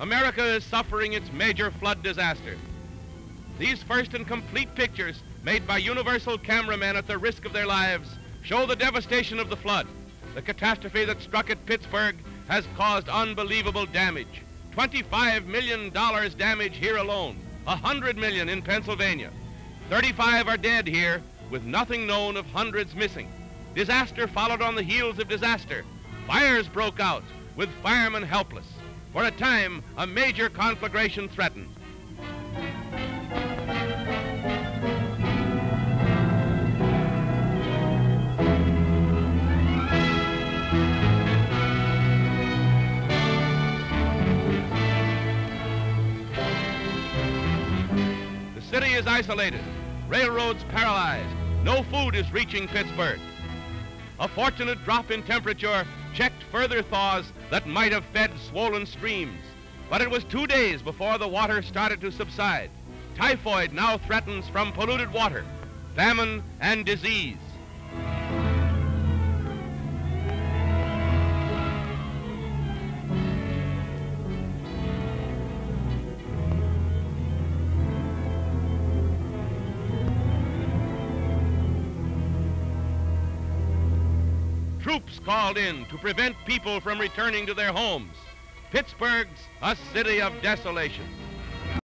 America is suffering its major flood disaster. These first and complete pictures, made by Universal cameramen at the risk of their lives, show the devastation of the flood. The catastrophe that struck at Pittsburgh has caused unbelievable damage. $25 million damage here alone, 100 million in Pennsylvania. 35 are dead here, with nothing known of hundreds missing. Disaster followed on the heels of disaster. Fires broke out, with firemen helpless. For a time, a major conflagration threatened. The city is isolated, railroads paralyzed, no food is reaching Pittsburgh. A fortunate drop in temperature checked further thaws that might have fed swollen streams. But it was two days before the water started to subside. Typhoid now threatens from polluted water, famine, and disease. Troops called in to prevent people from returning to their homes. Pittsburgh's a city of desolation.